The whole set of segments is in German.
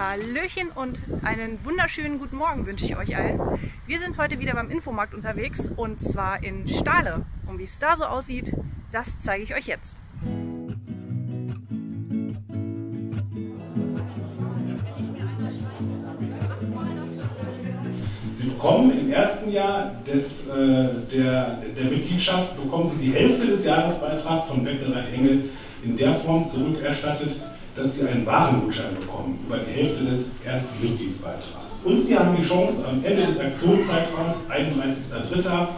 Hallöchen und einen wunderschönen guten Morgen wünsche ich euch allen. Wir sind heute wieder beim Infomarkt unterwegs und zwar in Stahle. Und wie es da so aussieht, das zeige ich euch jetzt. Sie bekommen im ersten Jahr des, äh, der, der Mitgliedschaft bekommen Sie die Hälfte des Jahresbeitrags von Bäckerei Engel in der Form zurückerstattet, dass Sie einen Warengutschein bekommen über die Hälfte des ersten Mitgliedsbeitrags. Und Sie haben die Chance, am Ende des Aktionszeitraums, 31.03.,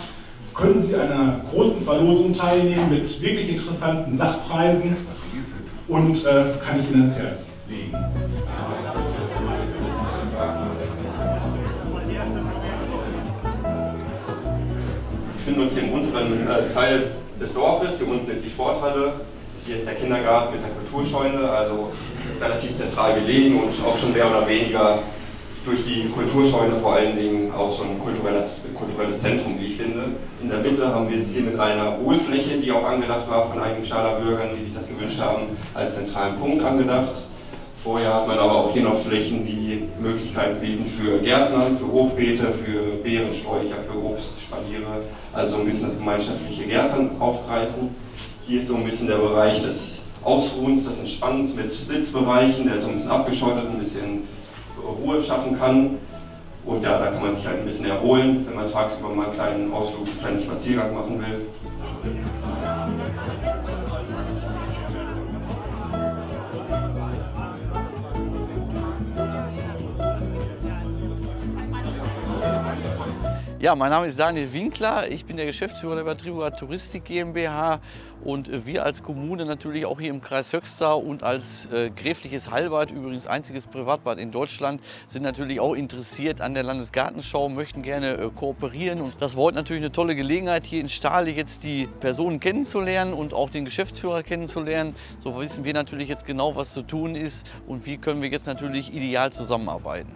können Sie einer großen Verlosung teilnehmen mit wirklich interessanten Sachpreisen und äh, kann ich Ihnen ans Herz legen. Wir befinden uns im unteren äh, Teil des Dorfes. Hier unten ist die Sporthalle. Hier ist der Kindergarten mit der Kulturscheune, also relativ zentral gelegen und auch schon mehr oder weniger durch die Kulturscheune vor allen Dingen auch so ein kulturelles, kulturelles Zentrum, wie ich finde. In der Mitte haben wir es hier mit einer Hohlfläche, die auch angedacht war von einigen Schaler Bürgern, die sich das gewünscht haben, als zentralen Punkt angedacht. Vorher hat man aber auch hier noch Flächen, die Möglichkeiten bieten für Gärtner, für Hochbeete, für Beerensträucher, für Obstspaliere, also ein bisschen das gemeinschaftliche Gärtnern aufgreifen. Hier ist so ein bisschen der Bereich des Ausruhens, des Entspannens mit Sitzbereichen, der so ein bisschen abgeschottet, ein bisschen Ruhe schaffen kann. Und ja, da kann man sich halt ein bisschen erholen, wenn man tagsüber mal einen kleinen Ausflug, einen kleinen Spaziergang machen will. Ja, mein Name ist Daniel Winkler. Ich bin der Geschäftsführer der Betriebura Touristik GmbH und wir als Kommune natürlich auch hier im Kreis Höxter und als äh, gräfliches Heilbad, übrigens einziges Privatbad in Deutschland, sind natürlich auch interessiert an der Landesgartenschau, möchten gerne äh, kooperieren und das war heute natürlich eine tolle Gelegenheit, hier in Stahle jetzt die Personen kennenzulernen und auch den Geschäftsführer kennenzulernen. So wissen wir natürlich jetzt genau, was zu tun ist und wie können wir jetzt natürlich ideal zusammenarbeiten.